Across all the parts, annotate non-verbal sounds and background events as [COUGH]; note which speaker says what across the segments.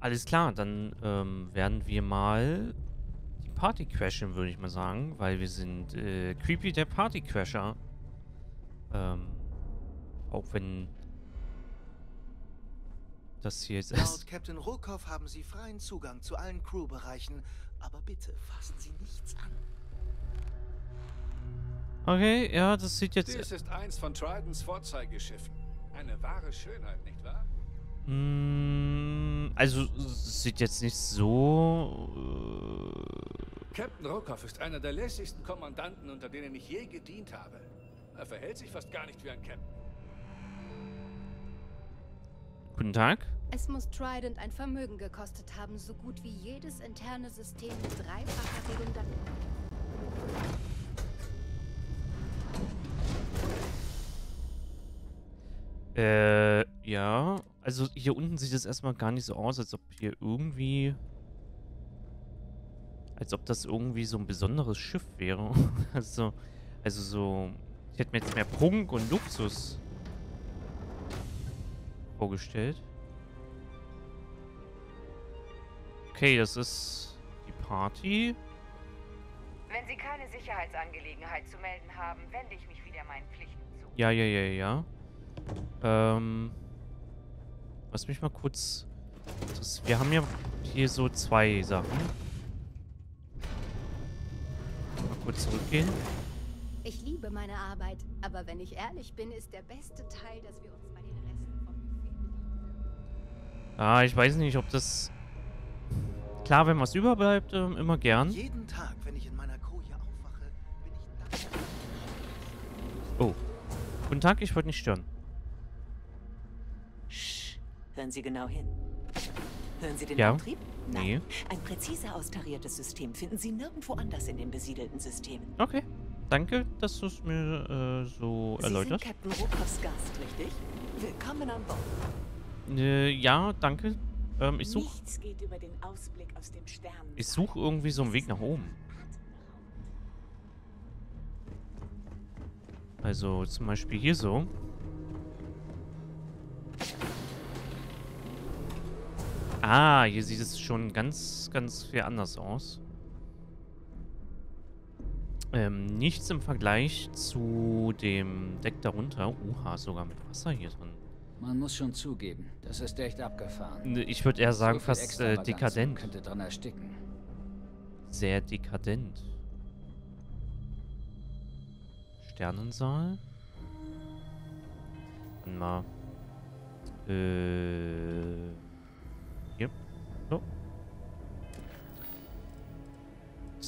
Speaker 1: Alles klar, dann ähm, werden wir mal die Party crashen, würde ich mal sagen, weil wir sind äh, Creepy der Party Crasher. Ähm, auch wenn das hier jetzt
Speaker 2: Laut
Speaker 1: ist.
Speaker 2: Captain Rokoff haben Sie freien Zugang zu allen Crewbereichen, aber bitte fassen Sie nichts an.
Speaker 1: Okay, ja, das sieht jetzt.
Speaker 3: Dies ist eins von Tridents Vorzeigeschiffen. Eine wahre Schönheit, nicht wahr?
Speaker 1: Mm, also, es sieht jetzt nicht so.
Speaker 3: Captain Rokoff ist einer der lässigsten Kommandanten, unter denen ich je gedient habe. Er verhält sich fast gar nicht wie ein Captain.
Speaker 1: Äh, guten Tag.
Speaker 4: Es muss Trident ein Vermögen gekostet haben, so gut wie jedes interne System mit dreifacher Redundanz.
Speaker 1: Äh, ja. Also hier unten sieht es erstmal gar nicht so aus, als ob hier irgendwie. Als ob das irgendwie so ein besonderes Schiff wäre. [LAUGHS] also, also so. Ich hätte mir jetzt mehr Prunk und Luxus vorgestellt. Okay, das ist die Party.
Speaker 5: Wenn Sie keine Sicherheitsangelegenheit zu melden haben, wende ich mich wieder meinen Pflichten zu.
Speaker 1: Ja, ja, ja, ja. Ähm. Lass mich mal kurz. Das, wir haben ja hier so zwei Sachen. Mal kurz zurückgehen.
Speaker 4: Ich liebe meine Arbeit, aber wenn ich ehrlich bin, ist der beste Teil, dass wir uns bei den Resten vom Buffet.
Speaker 1: Ah, ich weiß nicht, ob das. Klar, wenn was überbleibt, ähm, immer gern.
Speaker 2: Jeden Tag, wenn ich in meiner Koje aufwache, bin ich dankbar.
Speaker 1: Oh. Guten Tag, ich wollte nicht stören.
Speaker 6: Hören Sie genau hin. Hören Sie den
Speaker 1: Ja.
Speaker 6: Antrieb? Nein.
Speaker 1: Nee.
Speaker 6: Ein präzise austariertes System finden Sie nirgendwo anders in den besiedelten Systemen.
Speaker 1: Okay. Danke, dass du es mir äh, so
Speaker 6: Sie
Speaker 1: erläuterst.
Speaker 6: sind Captain Rokoffs Gast, richtig? Willkommen an Bord.
Speaker 1: Äh, ja, danke. Ähm, ich suche ich such irgendwie so einen Weg nach oben. Also zum Beispiel hier so. Ah, hier sieht es schon ganz, ganz viel anders aus. Ähm, nichts im Vergleich zu dem Deck darunter. Uha, sogar mit Wasser hier drin.
Speaker 7: Man muss schon zugeben, das ist echt abgefahren.
Speaker 1: Ne, Ich würde eher sagen,
Speaker 7: So
Speaker 1: fast äh, dekadent.
Speaker 7: könnte dran ersticken.
Speaker 1: Sehr dekadent. Sternensaal. Warte mal. Äh.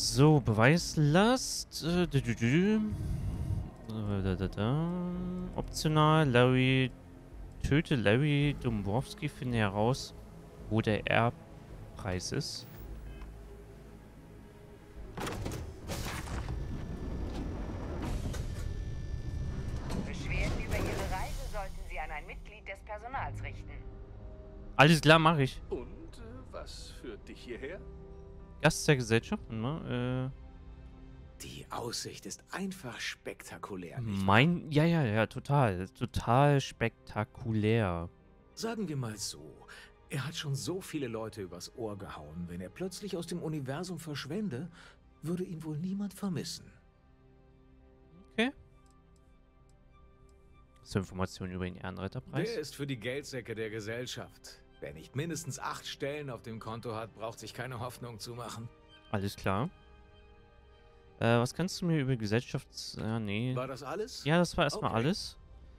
Speaker 1: So, Beweislast. Äh, dü -dü -dü. Äh, da, da, da. Optional, Larry. Töte Larry Dombrowski, finde heraus, wo der Erbpreis ist.
Speaker 5: Beschwerden über Ihre Reise sollten Sie an ein Mitglied des Personals richten.
Speaker 1: Alles klar, mache ich.
Speaker 3: Und äh, was führt dich hierher?
Speaker 1: Gast der Gesellschaft. warte mal,
Speaker 8: Die Aussicht ist einfach spektakulär.
Speaker 1: Äh,
Speaker 8: nicht
Speaker 1: mein. Ja, ja, ja, total. Total spektakulär.
Speaker 8: Sagen wir mal so. Er hat schon so viele Leute übers Ohr gehauen. Wenn er plötzlich aus dem Universum verschwände, würde ihn wohl niemand vermissen.
Speaker 1: Okay. Zur Information über den Ehrenretterpreis.
Speaker 8: Der ist für die Geldsäcke der Gesellschaft. Wer nicht mindestens acht Stellen auf dem Konto hat, braucht sich keine Hoffnung zu machen.
Speaker 1: Alles klar. Äh, was kannst du mir über Gesellschafts... Ja, nee.
Speaker 8: War das alles?
Speaker 1: Ja, das war erstmal
Speaker 8: Okay.
Speaker 1: alles.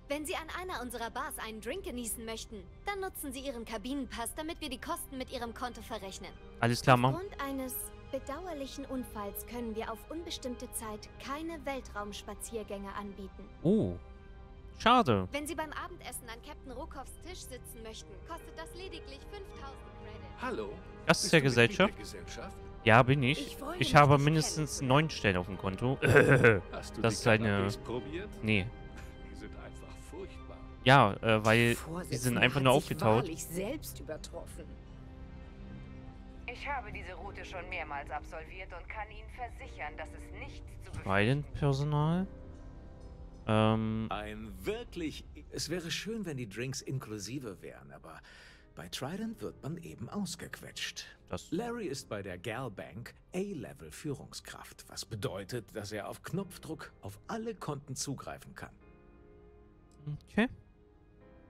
Speaker 4: Wenn Sie an einer unserer Bars einen Drink genießen möchten, dann nutzen Sie Ihren Kabinenpass, damit wir die Kosten mit Ihrem Konto verrechnen.
Speaker 1: Alles klar, mach.
Speaker 4: Aufgrund eines bedauerlichen Unfalls können wir auf unbestimmte Zeit keine Weltraumspaziergänge anbieten.
Speaker 1: Oh. Schade.
Speaker 4: Wenn Sie beim Abendessen an Captain Rokoffs Tisch sitzen möchten, kostet das lediglich 5000 Credits.
Speaker 3: Hallo?
Speaker 1: Gast
Speaker 3: Bist
Speaker 1: der Gesellschaft.
Speaker 3: Der Gesellschaft?
Speaker 1: Ja, bin ich.
Speaker 4: Ich freue
Speaker 1: Ich habe mindestens neun Stellen auf dem Konto.
Speaker 3: Hast du [LAUGHS]
Speaker 1: Das
Speaker 3: die
Speaker 1: ist eine-
Speaker 3: probiert?
Speaker 1: nee.
Speaker 3: Die sind einfach furchtbar.
Speaker 1: Ja, äh, weil die
Speaker 6: Vorsitzender
Speaker 1: sind einfach nur aufgetaut.
Speaker 6: selbst übertroffen.
Speaker 5: Ich habe diese Route schon mehrmals absolviert und kann Ihnen versichern, dass es nichts zu
Speaker 1: Trident-Personal. Ähm,
Speaker 8: Ein wirklich. Es wäre schön, wenn die Drinks inklusive wären, aber Bei Trident wird man eben ausgequetscht.
Speaker 1: Das
Speaker 8: Larry ist bei der Gal Bank A-Level Führungskraft, was bedeutet, dass er auf Knopfdruck auf alle Konten zugreifen kann.
Speaker 1: Okay.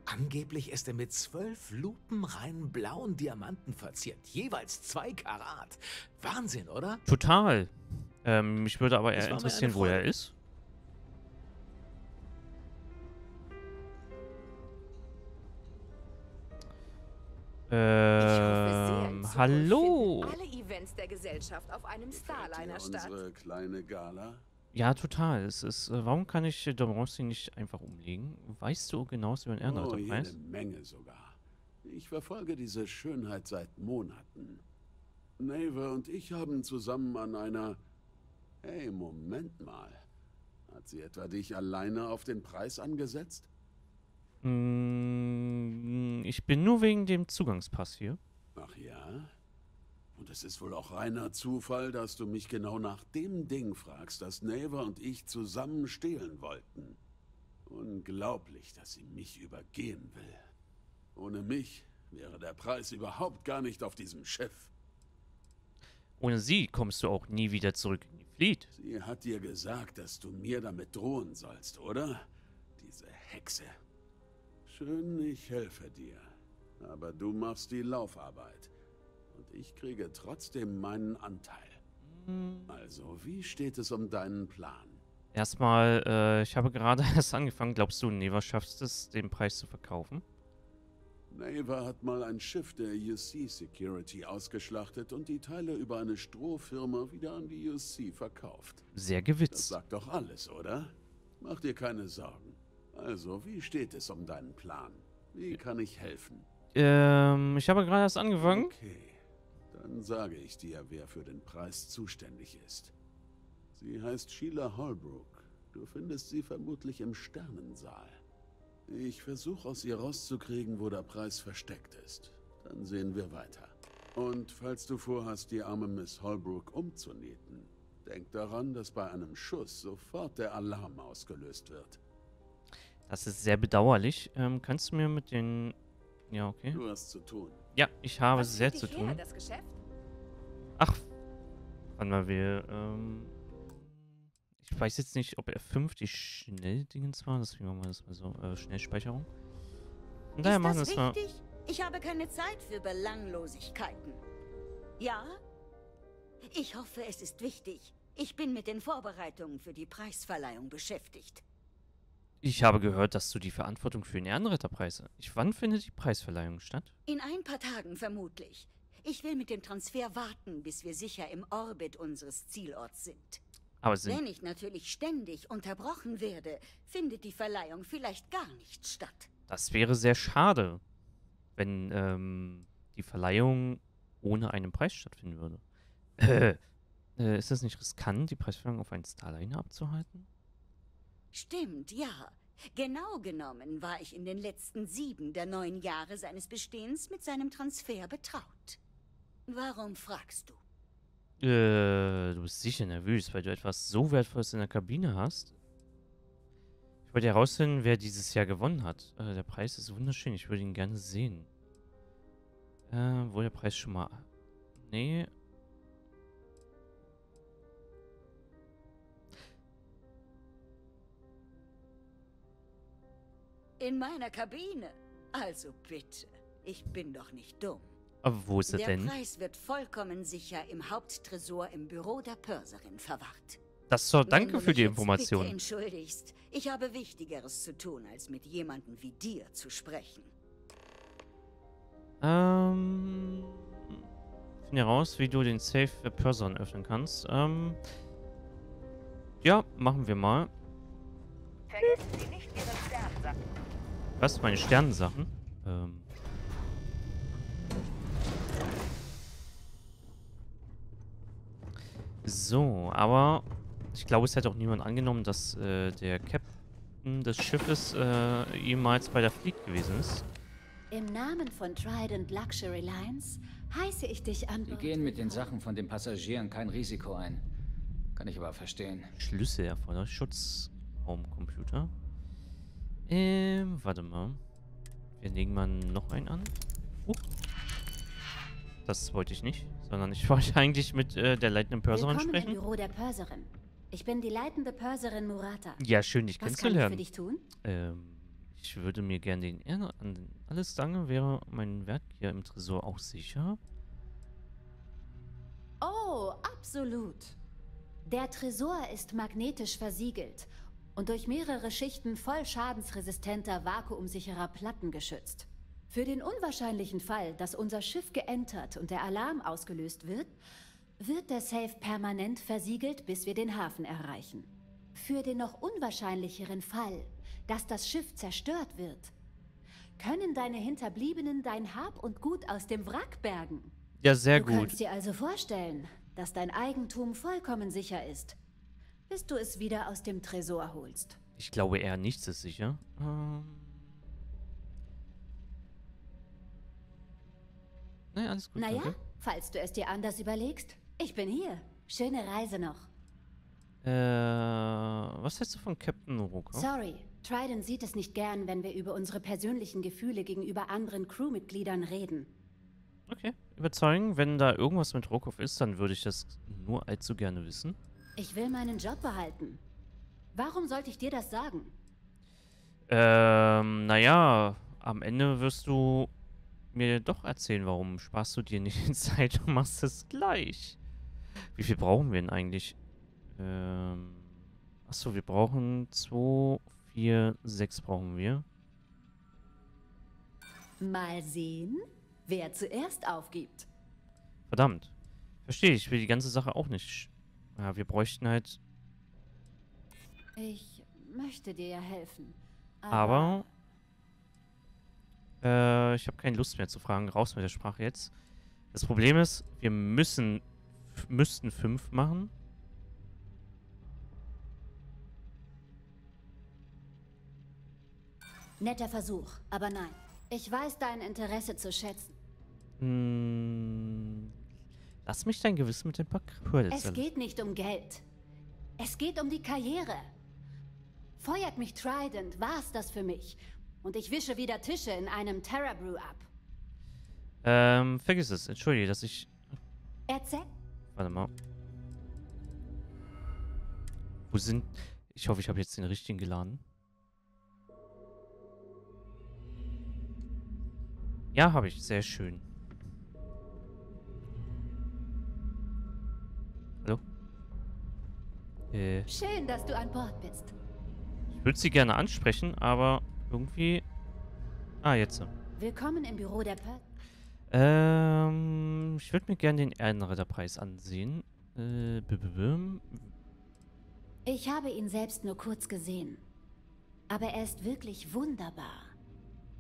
Speaker 8: Angeblich ist er mit zwölf lupenreinen blauen Diamanten verziert, jeweils zwei Karat. Wahnsinn, oder?
Speaker 1: Total. Ähm, mich würde aber eher interessieren, wo er ist.
Speaker 9: Unsere kleine Gala?
Speaker 1: Ja, total. Es ist, äh, warum kann ich Domorowski nicht einfach umlegen? Weißt du genau was über den
Speaker 9: Oh, jede Menge sogar. Ich verfolge diese Schönheit seit Monaten. Nave und ich haben zusammen an einer... Hey, Moment mal. Hat sie etwa dich alleine auf den Preis angesetzt?
Speaker 1: Mm, ich bin nur wegen dem Zugangspass hier.
Speaker 9: Ach ja? Und es ist wohl auch reiner Zufall, dass du mich genau nach dem Ding fragst, das Neva und ich zusammen stehlen wollten. Unglaublich, dass sie mich übergehen will. Ohne mich wäre der Preis überhaupt gar nicht auf diesem Schiff.
Speaker 1: Ohne sie kommst du auch nie wieder zurück in die Fleet.
Speaker 9: Sie hat dir gesagt, dass du mir damit drohen sollst, oder? Diese Hexe. Schön, ich helfe dir. Aber du machst die Laufarbeit. Und ich kriege trotzdem meinen Anteil. Also, wie steht es um deinen Plan?
Speaker 1: Erstmal, äh, ich habe gerade [LAUGHS] erst angefangen. Glaubst du, Neva schaffst es, den Preis zu verkaufen?
Speaker 9: Neva hat mal ein Schiff der UC Security ausgeschlachtet und die Teile über eine Strohfirma wieder an die UC verkauft.
Speaker 1: Sehr
Speaker 9: Das
Speaker 1: gewitzt.
Speaker 9: sagt doch alles, oder? Mach dir keine Sorgen. Also, wie steht es um deinen Plan? Wie kann ich helfen?
Speaker 1: Ähm, ich habe gerade erst angefangen.
Speaker 9: Okay, dann sage ich dir, wer für den Preis zuständig ist. Sie heißt Sheila Holbrook. Du findest sie vermutlich im Sternensaal. Ich versuche aus ihr rauszukriegen, wo der Preis versteckt ist. Dann sehen wir weiter. Und falls du vorhast, die arme Miss Holbrook umzunieten, denk daran, dass bei einem Schuss sofort der Alarm ausgelöst wird.
Speaker 1: Das ist sehr bedauerlich. Ähm, kannst du mir mit den... Ja, okay.
Speaker 9: Du hast zu tun.
Speaker 1: Ja, ich habe
Speaker 4: Was
Speaker 1: sehr zu
Speaker 4: her,
Speaker 1: tun.
Speaker 4: das Geschäft?
Speaker 1: Ach, wann mal wir, ähm... Ich weiß jetzt nicht, ob F5 die Schnelldingens war. Deswegen machen wir das mal so, äh, Schnellspeicherung. Von daher
Speaker 10: ist
Speaker 1: machen wir
Speaker 10: das
Speaker 1: das mal...
Speaker 10: wichtig? Ich habe keine Zeit für Belanglosigkeiten. Ja? Ich hoffe, es ist wichtig. Ich bin mit den Vorbereitungen für die Preisverleihung beschäftigt.
Speaker 1: Ich habe gehört, dass du die Verantwortung für den Ehrenritterpreis... Ich, wann findet die Preisverleihung statt?
Speaker 10: In ein paar Tagen vermutlich. Ich will mit dem Transfer warten, bis wir sicher im Orbit unseres Zielorts sind.
Speaker 1: Aber sind...
Speaker 10: Wenn ich natürlich ständig unterbrochen werde, findet die Verleihung vielleicht gar nicht statt.
Speaker 1: Das wäre sehr schade, wenn ähm, die Verleihung ohne einen Preis stattfinden würde. Äh, [CLEARS THROAT] äh, ist es nicht riskant, die Preisverleihung auf einen Starliner abzuhalten?
Speaker 10: Stimmt, ja. Genau genommen war ich in den letzten sieben der neun Jahre seines Bestehens mit seinem Transfer betraut. Warum fragst du?
Speaker 1: Äh, du bist sicher nervös, weil du etwas so Wertvolles in der Kabine hast. Ich wollte herausfinden, wer dieses Jahr gewonnen hat. Äh, der Preis ist wunderschön, ich würde ihn gerne sehen. Äh, wo der Preis schon mal... Nee.
Speaker 10: In meiner Kabine. Also bitte. Ich bin doch nicht dumm.
Speaker 1: Aber wo ist er
Speaker 10: Der
Speaker 1: denn?
Speaker 10: Preis wird vollkommen sicher im Haupttresor im Büro der Pörserin verwahrt.
Speaker 1: Das ist doch,
Speaker 10: Wenn
Speaker 1: danke
Speaker 10: du
Speaker 1: für die Information.
Speaker 10: Bitte entschuldigst. Ich habe Wichtigeres zu tun, als mit jemandem wie dir zu sprechen.
Speaker 1: Ähm. Finde heraus, wie du den Safe für Person öffnen kannst. Ähm. Ja, machen wir mal.
Speaker 5: Vergessen Sie nicht Ihre Sternsachen.
Speaker 1: Was? Meine Sternensachen? Ähm. So, aber ich glaube, es hätte auch niemand angenommen, dass äh, der Captain des Schiffes äh, jemals bei der Fleet gewesen ist.
Speaker 4: Im Namen von Trident Luxury Lines heiße ich dich an Bord
Speaker 7: gehen mit den. Sachen von den Passagieren kein Risiko ein. Kann ich aber verstehen.
Speaker 1: Schlüssel erfordert Schutzraumcomputer. Ähm, warte mal. Wir legen mal noch einen an. Uh. Das wollte ich nicht, sondern ich [LAUGHS] wollte eigentlich mit äh, der leitenden Pörserin
Speaker 11: Willkommen
Speaker 1: sprechen.
Speaker 11: im Büro der Pörserin. Ich bin die leitende Pörserin Murata.
Speaker 1: Ja, schön, dich
Speaker 11: Was kann ich
Speaker 1: kennenzulernen.
Speaker 11: für dich tun?
Speaker 1: Ähm, ich würde mir gerne den Ehre an alles sagen, wäre mein Wert hier im Tresor auch sicher.
Speaker 11: Oh, absolut. Der Tresor ist magnetisch versiegelt und durch mehrere Schichten voll schadensresistenter, vakuumsicherer Platten geschützt. Für den unwahrscheinlichen Fall, dass unser Schiff geentert und der Alarm ausgelöst wird, wird der Safe permanent versiegelt, bis wir den Hafen erreichen. Für den noch unwahrscheinlicheren Fall, dass das Schiff zerstört wird, können deine Hinterbliebenen dein Hab und Gut aus dem Wrack bergen.
Speaker 1: Ja, sehr
Speaker 11: du
Speaker 1: gut.
Speaker 11: kannst dir also vorstellen, dass dein Eigentum vollkommen sicher ist, bis du es wieder aus dem Tresor holst.
Speaker 1: Ich glaube eher nichts ist sicher. Ähm. Nee, alles gut.
Speaker 11: naja,
Speaker 1: danke.
Speaker 11: falls du es dir anders überlegst, ich bin hier. Schöne Reise noch.
Speaker 1: Äh, was hältst du von Captain Ruka?
Speaker 11: Sorry, Trident sieht es nicht gern, wenn wir über unsere persönlichen Gefühle gegenüber anderen Crewmitgliedern reden.
Speaker 1: Okay, überzeugen. Wenn da irgendwas mit Rokov ist, dann würde ich das nur allzu gerne wissen.
Speaker 11: Ich will meinen Job behalten. Warum sollte ich dir das sagen?
Speaker 1: Ähm, naja, am Ende wirst du mir doch erzählen, warum sparst du dir nicht die [LAUGHS] Zeit und machst es gleich. Wie viel brauchen wir denn eigentlich? Ähm, achso, wir brauchen 2, 4, 6 brauchen wir.
Speaker 11: Mal sehen, wer zuerst aufgibt.
Speaker 1: Verdammt. Verstehe, ich will die ganze Sache auch nicht. Ja, wir bräuchten halt.
Speaker 11: Ich möchte dir ja helfen.
Speaker 1: Aber. Äh, ich habe keine Lust mehr zu fragen. Raus mit der Sprache jetzt. Das Problem ist, wir müssen. müssten fünf machen.
Speaker 11: Netter Versuch, aber nein. Ich weiß dein Interesse zu schätzen.
Speaker 1: Hm, lass mich dein Gewissen mit dem Parcours
Speaker 11: Es geht nicht um Geld. Es geht um die Karriere. Feuert mich Trident, war's das für mich. Und ich wische wieder Tische in einem Terra Brew ab.
Speaker 1: Ähm, vergiss es. Entschuldige, dass ich.
Speaker 11: Erzähl.
Speaker 1: Warte mal. Wo sind. Ich hoffe, ich habe jetzt den richtigen geladen. Ja, habe ich. Sehr schön. Äh,
Speaker 11: Schön, dass du an Bord bist.
Speaker 1: ich würde sie gerne ansprechen, aber irgendwie... Ah, jetzt.
Speaker 11: Willkommen im Büro der Per...
Speaker 1: Ähm, ich würde mir gerne den Ehrenritterpreis ansehen. Äh, b -b -b
Speaker 11: Ich habe ihn selbst nur kurz gesehen. Aber er ist wirklich wunderbar.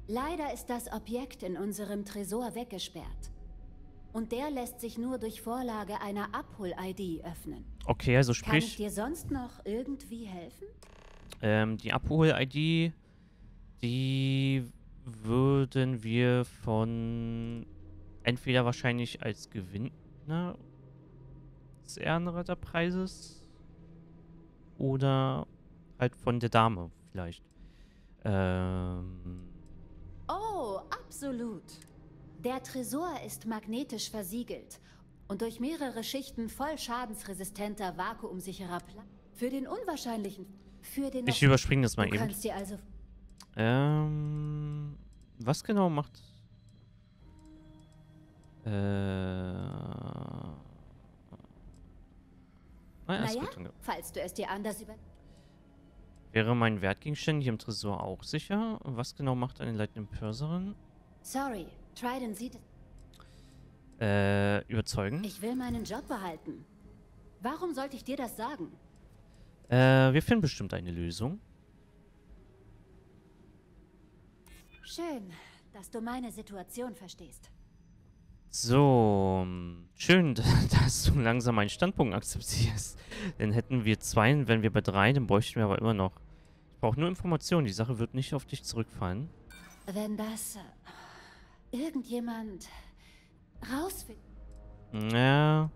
Speaker 11: Leider ist das Objekt in unserem Tresor weggesperrt. Und der lässt sich nur durch Vorlage einer Abhol-ID öffnen.
Speaker 1: Okay, also
Speaker 11: Kann ich
Speaker 1: sprich,
Speaker 11: dir sonst noch irgendwie helfen?
Speaker 1: ähm, die Abhol-ID, die würden wir von entweder wahrscheinlich als Gewinner des Ehrenritterpreises oder halt von der Dame vielleicht. Ähm,
Speaker 11: Oh, absolut. Der Tresor ist magnetisch versiegelt und durch mehrere Schichten voll schadensresistenter, vakuumsicherer Pla Für den unwahrscheinlichen... Für den...
Speaker 1: ich überspringe das mal
Speaker 11: du
Speaker 1: eben.
Speaker 11: kannst dir also...
Speaker 1: Ähm, was genau macht... Äh... Naja, ist
Speaker 11: Naja,
Speaker 1: gut,
Speaker 11: falls du es dir anders über...
Speaker 1: Wäre mein Wertgegenstand hier im Tresor auch sicher? Was genau macht eine leitende Pörserin?
Speaker 11: Sorry, Trident sieht.
Speaker 1: Äh, überzeugen?
Speaker 11: Ich will meinen Job behalten. Warum sollte ich dir das sagen?
Speaker 1: Äh, wir finden bestimmt eine Lösung.
Speaker 11: Schön, dass du meine Situation verstehst.
Speaker 1: So, schön, [LAUGHS] dass du langsam meinen Standpunkt akzeptierst. Denn hätten wir zwei, wenn wir bei drei, dann bräuchten wir aber immer noch. Ich brauche nur Informationen, die Sache wird nicht auf dich zurückfallen.
Speaker 11: Wenn das... irgendjemand... rausfindet...
Speaker 1: Ja.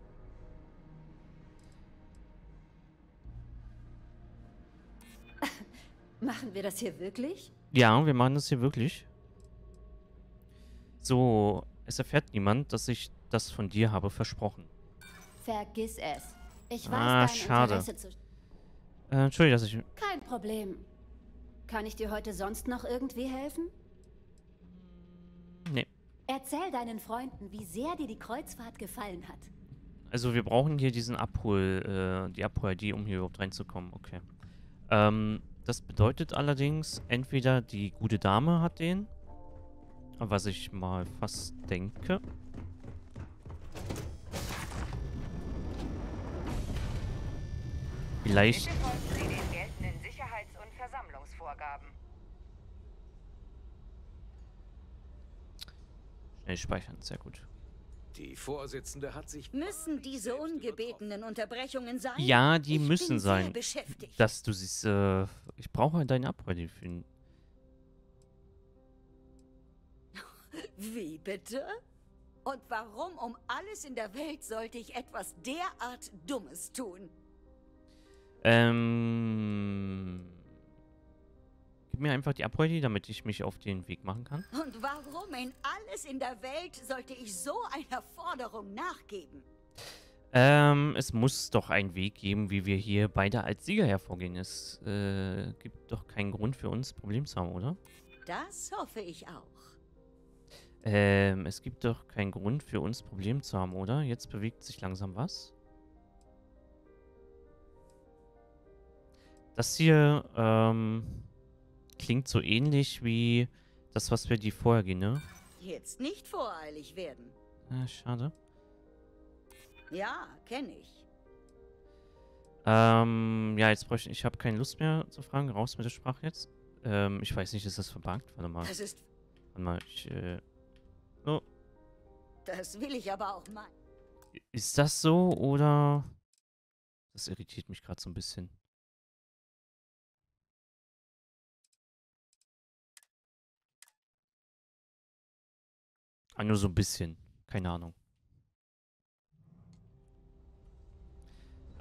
Speaker 1: [LAUGHS]
Speaker 11: Machen wir das hier wirklich?
Speaker 1: Ja, wir machen das hier wirklich. So, es erfährt niemand, dass ich das von dir habe versprochen.
Speaker 11: Vergiss es. Ich weiß
Speaker 1: Ah, schade.
Speaker 11: Interesse zu...
Speaker 1: Äh, Entschuldigung, dass ich...
Speaker 11: Kein Problem. Kann ich dir heute sonst noch irgendwie helfen?
Speaker 1: Nee.
Speaker 11: Erzähl deinen Freunden, wie sehr dir die Kreuzfahrt gefallen hat.
Speaker 1: Also wir brauchen hier diesen Abhol, äh, die Abhol-ID, um hier überhaupt reinzukommen. Okay. Ähm, das bedeutet allerdings, entweder die gute Dame hat den, was ich mal fast denke. Vielleicht...
Speaker 5: Bitte folgen Sie den geltenden Sicherheits- und Versammlungsvorgaben.
Speaker 1: Schnell speichern, sehr gut.
Speaker 8: Die Vorsitzende hat sich...
Speaker 10: Müssen diese ungebetenen Unterbrechungen sein?
Speaker 1: Ja, die
Speaker 10: ich
Speaker 1: müssen
Speaker 10: bin
Speaker 1: sein.
Speaker 10: Sehr beschäftigt.
Speaker 1: Dass du siehst, äh, ich brauche halt deine Abhol-ID für ihn. [LAUGHS]
Speaker 10: Wie bitte? Und warum um alles in der Welt sollte ich etwas derart Dummes tun?
Speaker 1: Ähm... Gib mir einfach die Abhol-ID, damit ich mich auf den Weg machen kann.
Speaker 10: Und warum in alles in der Welt sollte ich so einer Forderung nachgeben?
Speaker 1: Ähm, es muss doch einen Weg geben, wie wir hier beide als Sieger hervorgehen. Es äh, gibt doch keinen Grund für uns, Problem zu haben, oder?
Speaker 10: Das hoffe ich auch.
Speaker 1: Ähm, es gibt doch keinen Grund für uns, Problem zu haben, oder? Jetzt bewegt sich langsam was. Das hier, ähm, klingt so ähnlich wie das, was wir die vorher gehen, ne?
Speaker 10: Jetzt nicht voreilig werden.
Speaker 1: Ah, schade.
Speaker 10: Ja, kenne ich.
Speaker 1: Ähm, ja, jetzt bräuchte ich, ich habe keine Lust mehr zu fragen. Raus mit der Sprache jetzt. Ähm, ich weiß nicht, ist das verbuggt? Warte mal.
Speaker 10: Das ist.
Speaker 1: Warte mal, ich, äh, oh,
Speaker 10: Das will ich aber auch mal.
Speaker 1: ist das so oder? Das irritiert mich gerade so ein bisschen. Ah, nur so ein bisschen. Keine Ahnung.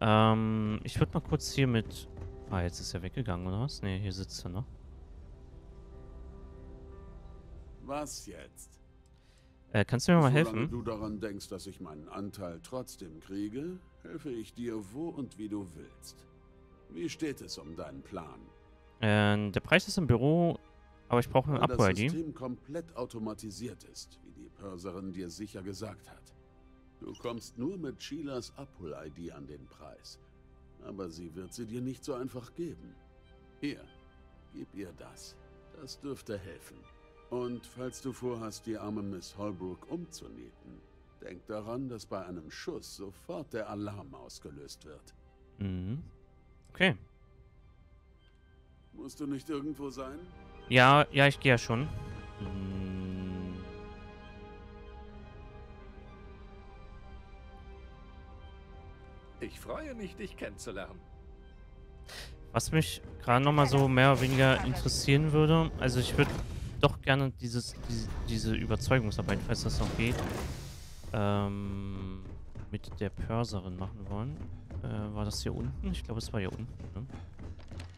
Speaker 1: Ähm, ich würde mal kurz hier mit... Ah, jetzt ist er weggegangen, oder was? Ne, hier sitzt er noch.
Speaker 9: Was jetzt?
Speaker 1: Äh, kannst du mir mal
Speaker 9: Solange
Speaker 1: helfen?
Speaker 9: du daran denkst, dass ich meinen Anteil trotzdem kriege, helfe ich dir wo und wie du willst. Wie steht es um deinen Plan?
Speaker 1: Äh, der Preis ist im Büro, aber ich brauche eine
Speaker 9: Weil das
Speaker 1: Abhol-ID.
Speaker 9: System komplett automatisiert ist, Pörserin dir sicher gesagt hat. Du kommst nur mit Sheilas Abhol-ID an den Preis. Aber sie wird sie dir nicht so einfach geben. Hier, gib ihr das. Das dürfte helfen. Und falls du vorhast, die arme Miss Holbrook umzunieten, denk daran, dass bei einem Schuss sofort der Alarm ausgelöst wird.
Speaker 1: Mhm. Okay.
Speaker 9: Musst du nicht irgendwo sein?
Speaker 1: Ja, ja, ich gehe ja schon. Hm,
Speaker 3: Ich freue mich, dich kennenzulernen.
Speaker 1: Was mich gerade nochmal so mehr oder weniger interessieren würde, also ich würde doch gerne dieses, diese, diese Überzeugungsarbeit, falls das noch geht, ähm, mit der Pörserin machen wollen. Äh, war das hier unten? Ich glaube, es war hier unten, ne?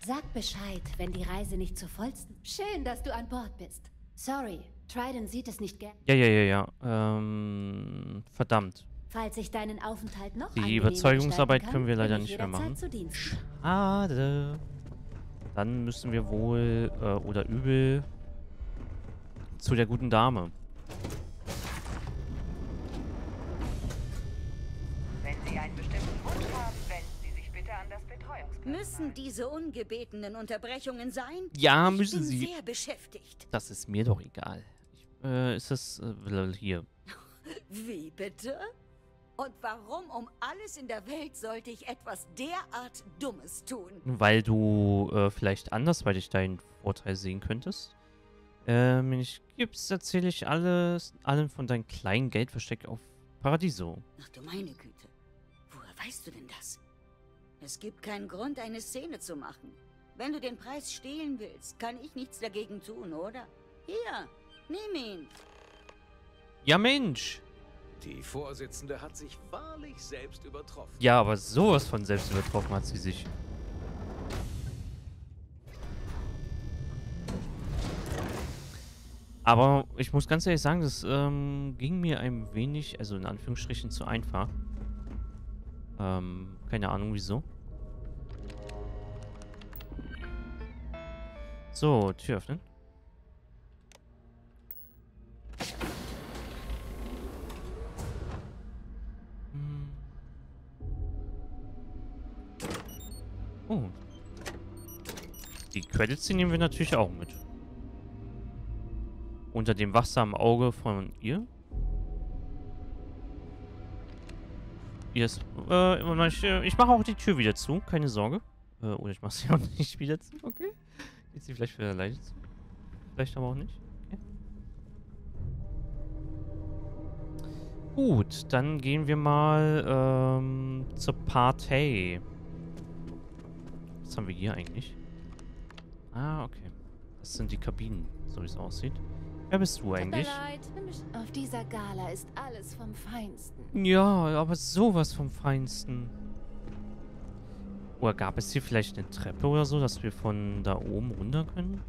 Speaker 11: Sag Bescheid, wenn die Reise nicht zu vollsten... Schön, dass du an Bord bist. Sorry, Trident sieht es nicht gern.
Speaker 1: Ja, ja, ja, ja. Ähm, verdammt.
Speaker 11: Falls ich deinen Aufenthalt noch
Speaker 1: Die Überzeugungsarbeit
Speaker 11: gestalten
Speaker 1: können wir
Speaker 11: kann,
Speaker 1: leider
Speaker 11: ich
Speaker 1: nicht mehr machen. Schade. Dann müssen wir wohl, äh, oder übel, zu der guten Dame.
Speaker 5: Wenn Sie einen bestimmten Wunsch haben, wenden Sie sich bitte an das Betreuungspersonal.
Speaker 10: Müssen diese ungebetenen Unterbrechungen sein?
Speaker 1: Ja,
Speaker 10: ich
Speaker 1: müssen
Speaker 10: bin
Speaker 1: sie.
Speaker 10: sehr beschäftigt.
Speaker 1: Das ist mir doch egal. Ich, äh, ist das, äh, hier. [LAUGHS]
Speaker 10: Wie bitte? Und warum um alles in der Welt sollte ich etwas derart Dummes tun?
Speaker 1: Weil du, äh, vielleicht andersweitig deinen Vorteil sehen könntest. Ähm, ich gibst, erzähle ich alles, allen von deinem kleinen Geldversteck auf Paradiso.
Speaker 10: Ach du meine Güte. Woher weißt du denn das? Es gibt keinen Grund, eine Szene zu machen. Wenn du den Preis stehlen willst, kann ich nichts dagegen tun, oder? Hier, nimm ihn.
Speaker 1: Ja, Mensch!
Speaker 8: Die Vorsitzende hat sich wahrlich selbst übertroffen.
Speaker 1: Ja, aber sowas von selbst übertroffen hat sie sich. Aber ich muss ganz ehrlich sagen, das ähm, ging mir ein wenig, also in Anführungsstrichen, zu einfach. Ähm, keine Ahnung wieso. So, Tür öffnen. Credits, die nehmen wir natürlich auch mit. Unter dem wachsamen Auge von ihr. Yes. Äh, ich, äh, ich mache auch die Tür wieder zu, keine Sorge. Äh, oder ich mache sie [LAUGHS] auch nicht wieder zu, okay. Geht sie vielleicht wieder leicht zu. Vielleicht aber auch nicht. Okay. Gut, dann gehen wir mal ähm, zur Partei. Was haben wir hier eigentlich? Ah, okay. Das sind die Kabinen, so wie es aussieht. Wer bist du eigentlich?
Speaker 11: Auf dieser Gala ist alles vom Feinsten.
Speaker 1: Ja, aber sowas vom Feinsten. Oder gab es hier vielleicht eine Treppe oder so, dass wir von da oben runter können?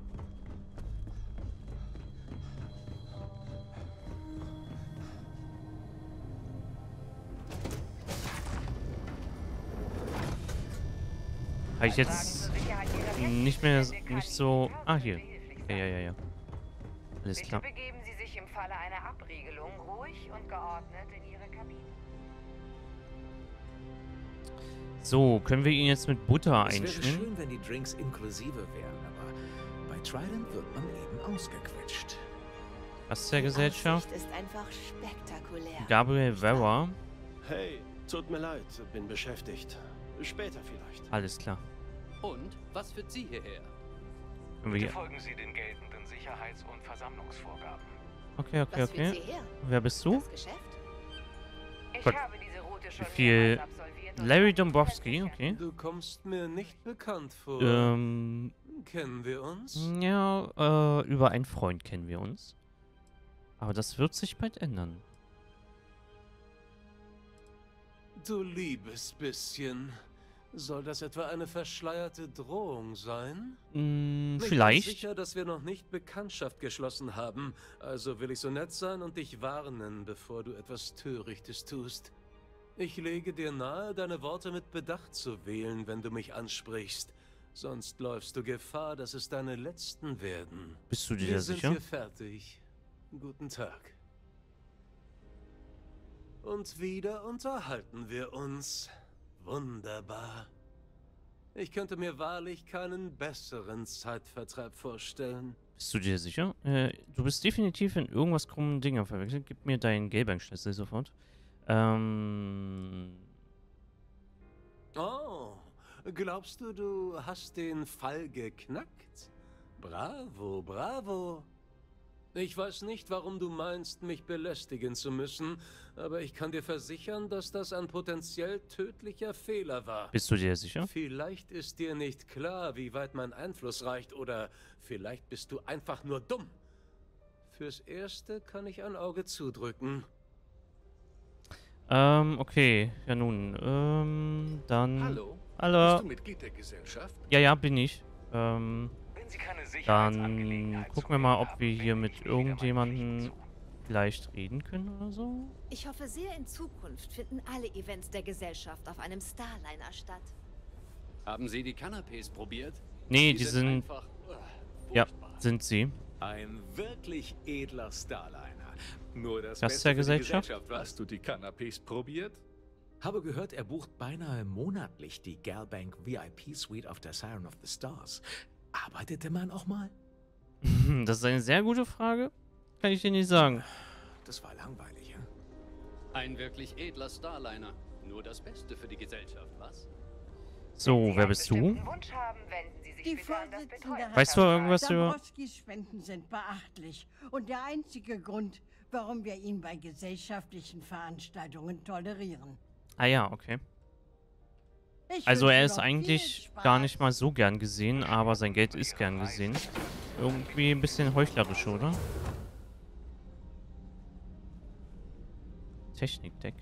Speaker 1: Habe ich jetzt nicht mehr nicht so... Ah, hier. Ja, ja, ja, ja. Alles klar.
Speaker 5: Bitte begeben Sie sich im Falle einer Abriegelung ruhig und geordnet in Ihre Kabine.
Speaker 1: So, können wir ihn jetzt mit Butter
Speaker 8: Es wäre
Speaker 1: einschmieren?
Speaker 8: schön, wenn die Drinks inklusive wären, aber bei Trident wird man eben ausgequetscht.
Speaker 1: Was der Gesellschaft?
Speaker 12: Ist einfach spektakulär.
Speaker 1: Gabriel Vera.
Speaker 13: Hey, tut mir leid, bin beschäftigt. Später vielleicht.
Speaker 1: Alles klar.
Speaker 14: Und was führt Sie hierher?
Speaker 1: Können wir hier...
Speaker 15: Folgen Sie den geltenden Sicherheits- und Versammlungsvorgaben.
Speaker 1: Okay, okay,
Speaker 12: Was führt
Speaker 1: okay.
Speaker 12: Sie her?
Speaker 1: Wer bist du?
Speaker 12: Das Geschäft?
Speaker 5: Ich
Speaker 1: Gott.
Speaker 5: habe diese Route
Speaker 1: Wie
Speaker 5: schon
Speaker 1: viel... Larry
Speaker 5: kann
Speaker 1: Dombrovski, okay.
Speaker 13: Du kommst mir nicht bekannt vor.
Speaker 1: Ähm...
Speaker 13: Kennen wir uns?
Speaker 1: Ja, äh, über einen Freund kennen wir uns. Aber das wird sich bald ändern.
Speaker 13: Du liebes bisschen. Soll das etwa eine verschleierte Drohung sein?
Speaker 1: Mm,
Speaker 13: Ich bin
Speaker 1: vielleicht.
Speaker 13: sicher, dass wir noch nicht Bekanntschaft geschlossen haben. Also will ich so nett sein und dich warnen, bevor du etwas Törichtes tust. Ich lege dir nahe, deine Worte mit Bedacht zu wählen, wenn du mich ansprichst. Sonst läufst du Gefahr, dass es deine letzten werden.
Speaker 1: Bist du dir
Speaker 13: wir
Speaker 1: da
Speaker 13: sind
Speaker 1: sicher?
Speaker 13: hier fertig. Guten Tag. Und wieder unterhalten wir uns. Wunderbar. Ich könnte mir wahrlich keinen besseren Zeitvertreib vorstellen.
Speaker 1: Bist du dir sicher? Äh, du bist definitiv in irgendwas krummen Dinger verwechselt. Gib mir deinen Gelbankschlüssel sofort. Ähm...
Speaker 13: Oh, glaubst du, du hast den Fall geknackt? Bravo, bravo. Ich weiß nicht, warum du meinst, mich belästigen zu müssen, aber ich kann dir versichern, dass das ein potenziell tödlicher Fehler war.
Speaker 1: Bist du dir sicher?
Speaker 13: Vielleicht ist dir nicht klar, wie weit mein Einfluss reicht, oder vielleicht bist du einfach nur dumm. Fürs Erste kann ich ein Auge zudrücken.
Speaker 1: Ähm, okay. Ja nun, ähm, dann...
Speaker 3: Hallo?
Speaker 1: Hallo?
Speaker 3: Bist du Mitglied der Gesellschaft?
Speaker 1: Ja, ja, bin ich. Ähm, dann gucken wir mal, ob wir hier mit irgendjemandem vielleicht reden können oder so.
Speaker 12: Ich hoffe sehr, in Zukunft finden alle Events der Gesellschaft auf einem Starliner statt.
Speaker 14: Haben Sie die Canapés probiert?
Speaker 1: Nee, die sind...
Speaker 14: einfach, äh,
Speaker 1: Ja, sind sie.
Speaker 16: Ein wirklich edler Starliner. Nur das,
Speaker 1: Das ist
Speaker 16: Beste
Speaker 1: der Gesellschaft?
Speaker 16: was?
Speaker 3: Hast du die Canapés probiert?
Speaker 8: Habe gehört, er bucht beinahe monatlich die Galbank VIP Suite auf der Siren of the Stars. Arbeitet der Mann auch mal?
Speaker 1: Das ist eine sehr gute Frage. Kann ich dir nicht sagen.
Speaker 8: Das war langweilig, ja?
Speaker 14: Ein wirklich edler Starliner. Nur das Beste für die Gesellschaft, was?
Speaker 1: So, wer bist du?
Speaker 5: Wunsch haben, wenden Sie sich
Speaker 17: Die
Speaker 5: bitte an das
Speaker 17: Vorsitzende
Speaker 5: Betreuer.
Speaker 1: Weißt du irgendwas über...
Speaker 17: Spenden sind beachtlich und der einzige Grund, warum wir ihn bei gesellschaftlichen Veranstaltungen tolerieren.
Speaker 1: Ah ja, okay. Also er ist eigentlich gar nicht mal so gern gesehen, aber sein Geld ist gern gesehen. Irgendwie ein bisschen heuchlerisch, oder? Technikdeck.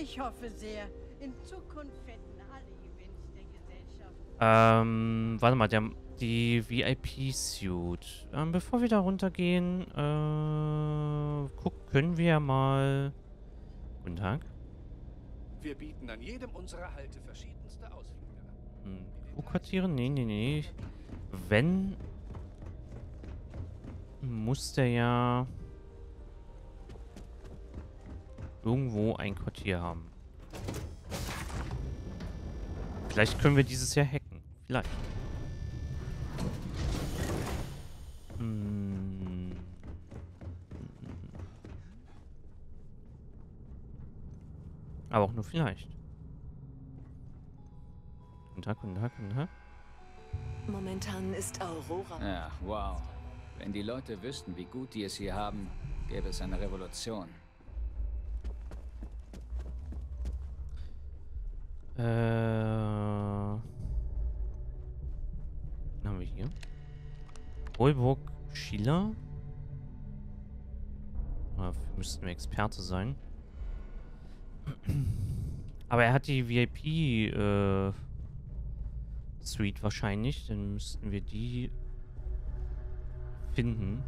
Speaker 17: Ich hoffe sehr, in Zukunft finden alle Events der Gesellschaft
Speaker 1: Ähm, warte mal, der, Die VIP-Suit. Ähm, bevor wir da runtergehen, äh, guck, können wir mal... Guten Tag.
Speaker 3: Wir bieten an jedem unserer Halte verschiedenste Ausflüge.
Speaker 1: Hm, Crewquartiere? Nee, nee, nee. Wenn... Muss der ja... Irgendwo ein Quartier haben. Vielleicht können wir dieses Jahr hacken. Vielleicht. Aber auch nur vielleicht. Guten Tag, guten Tag, guten Tag.
Speaker 6: Momentan ist Aurora.
Speaker 7: Ja, wow. Wenn die Leute wüssten, wie gut die es hier haben, gäbe es eine Revolution.
Speaker 1: Äh. Wen haben wir hier? Holburg Schiller. Dafür müssten wir Experte sein. Aber er hat die VIP äh, Suite wahrscheinlich. Dann müssten wir die finden.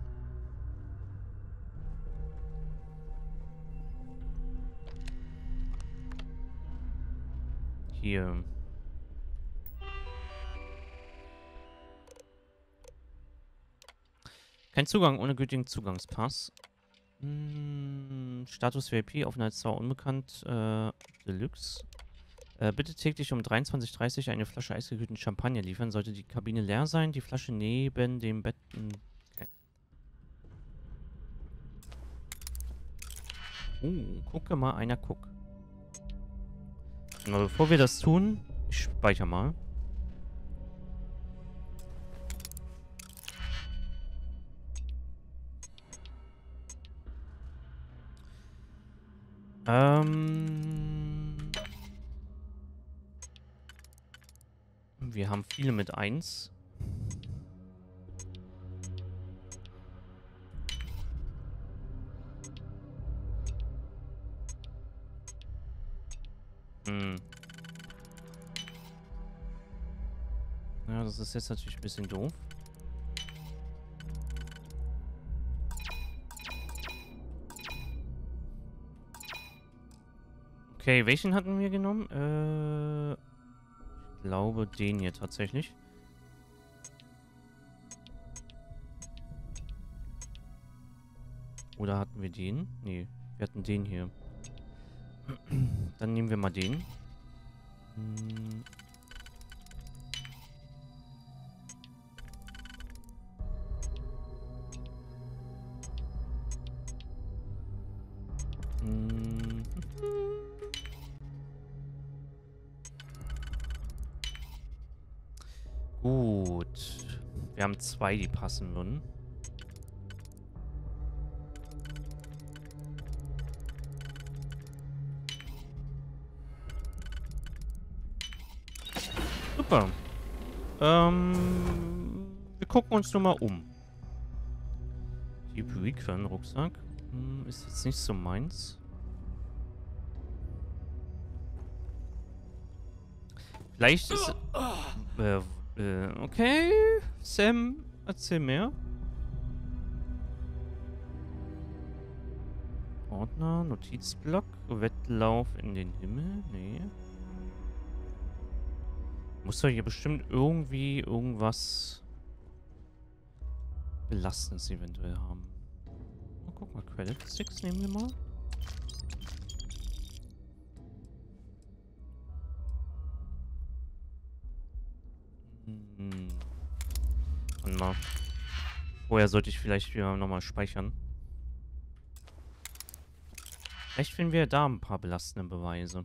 Speaker 1: Hier. Kein Zugang ohne gültigen Zugangspass. Hm, Status VIP, Aufenthaltsdauer unbekannt, äh, Deluxe. Äh, bitte täglich um 23.30 Uhr eine Flasche eisgekühlten Champagner liefern. Sollte die Kabine leer sein, die Flasche neben dem Bett... Okay. Uh, gucke mal, einer guck. Aber bevor wir das tun, ich speichere mal. Ähm... Wir haben viele mit 1. Hm. Ja, das ist jetzt natürlich ein bisschen doof. Okay, welchen hatten wir genommen? Äh, ich glaube den hier tatsächlich. Oder hatten wir den? Nee, wir hatten den hier. Dann nehmen wir mal den. Hm. Haben zwei, die passen würden. Super. Ähm, wir gucken uns nur mal um. Die Weekend Rucksack hm, ist jetzt nicht so meins. Vielleicht ist... Äh, äh, okay. Sam, erzähl mehr. Ordner, Notizblock, Wettlauf in den Himmel. Nee. Muss doch hier bestimmt irgendwie irgendwas Belastendes eventuell haben. Oh, guck mal, Credit Sticks nehmen wir mal. Und mal. Vorher sollte ich vielleicht wieder nochmal speichern. Vielleicht finden wir da ein paar belastende Beweise.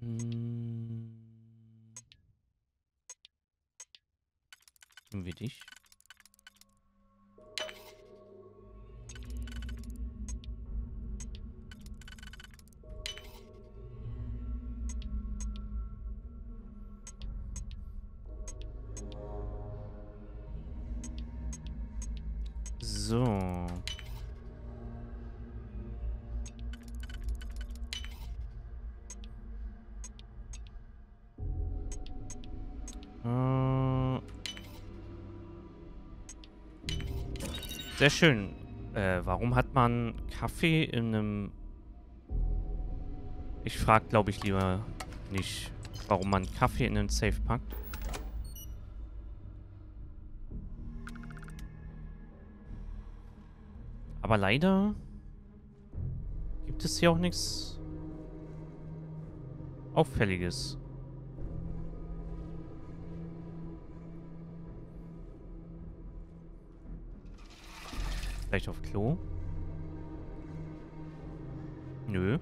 Speaker 1: Hm. Nehmen wir dich. So. Äh. Sehr schön. Äh, warum hat man Kaffee in einem... Ich frage, glaube ich, lieber nicht, warum man Kaffee in einem Safe packt. Aber leider gibt es hier auch nichts Auffälliges. Vielleicht auf Klo? Nö.